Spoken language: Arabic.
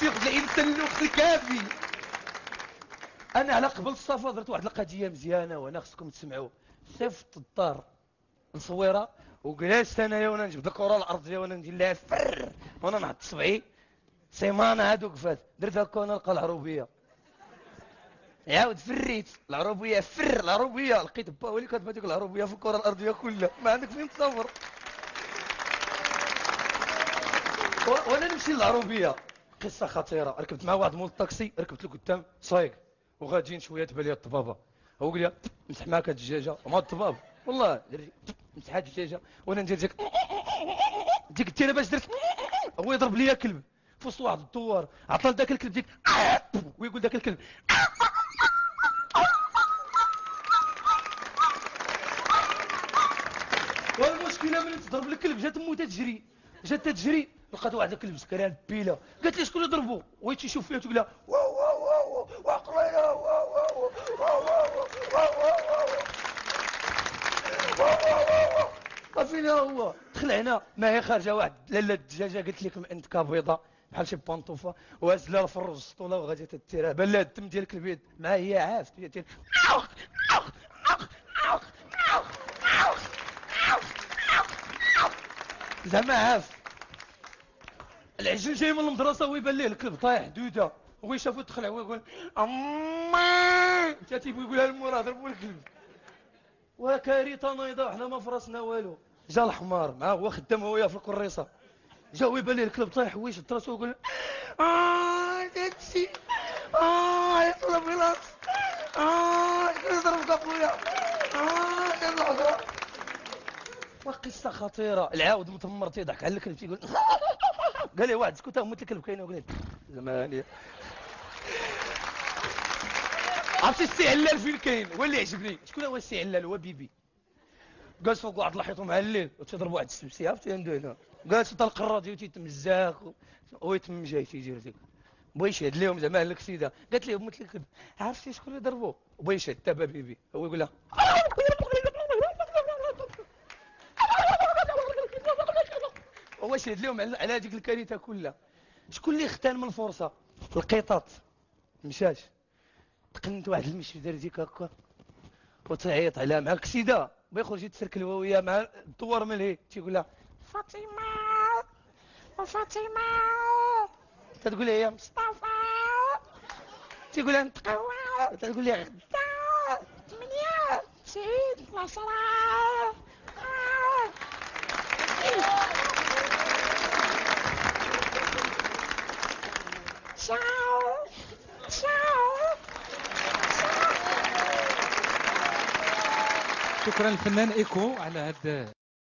تياخذ الانسان الوقت الكافي أنا على قبل الصفا درت واحد القضية مزيانة وأنا خصكم تسمعوا. صيفط الدار. نصويرة. وجلست انايا وأنا نجبد الكره الأرضية وأنا ندير لها فر. وأنا نحط صبعي. سيمانة هادوك فات. درت هكا وأنا نلقى العروبية. عاود فريت. العروبية فر. العروبية. لقيت با ولي كتبان ديك العروبية في الكره الأرضية كلها. ما عندك فين تصور. وأنا نمشي للعروبية. قصة خطيرة. ركبت مع واحد مول الطاكسي ركبت له قدام صايق. وغاديين شوية تبان لي الطبابة. هو قال لي مسح معاك الدجاجة. ومع الطباب. والله مسح هاد الدجاجة. وأنا ندير ديك ديك التيره باش درت. هو يضرب لي كلب. في وسط واحد الدوار. عطل ذاك الكلب ديك ويقول ذاك الكلب. والمشكلة ملي تضرب الكلب جات موته تجري. جات تجري. لقات واحد الكلب سكران بيله قالت لي شكون اللي ضربو وهي تيشوف فيها تقول لها واو واو واو وعقلينا واو واو واو واو واو فينا هو تخلعنا ما هي خارجه واحد لاله الدجاجه قالت لكم عندك بيضه بحال شي بانطوفه وهز لها في الرز السطوله وغادي تتيرها بان لها الدم ديال الكبيد ما هي عافت هي تير زعما عاف العجل جاي من المدرسة ويبان ليه الكلب طايح دودة. هو يشافو تخلع هو يقول اما! انت تيبغي يقولها للمراه ضربوا الكلب وكارثه نايضة وحنا ما فرسنا والو. جا الحمار معاه هو خدام هو في الكريصه جا ويبان ليه الكلب طايح هو يشد راسو ويقول آه هادشي آه يطلب بلاص آه يضربك اخويا آه يلا وقصة خطيرة. العاود متمر تيضحك على الكلب تيقول قال لي واحد اسكت موت الكلب كاين وقال زمان عرفتي السي علال فين كاين؟ هو اللي عجبني شكون هو السي علال هو بيبي. جالس فوق واحد الحيط الليل وتضرب واحد السبسي عرفتي عنده هنا. جالس طلق الراديو تيتمزاخ هو يتم جاي تيجي ديك بغا يشهد لهم زعما هلك قالت لهم مثل الكلب عرفتي شكون اللي ضربو بغا يشهد تابا بيبي. هو يقول لها هو شهد لهم على هذيك الكارثة كلها. شكون اللي اختان من الفرصة؟ القطط. مشاش. تقنت واحد المشي دار ديك هكا. وتعيط عليها معاك سيده بيخرج يتسرك الهويه مع الدوار ملهي تيقول لها فاطمة! وفاطمه تتقول لها مصطفى! تيقول لها نتقوى تقول لها غدا! 8 9 10 Ciao. Ciao. شكرا للفنان إيكو على هذا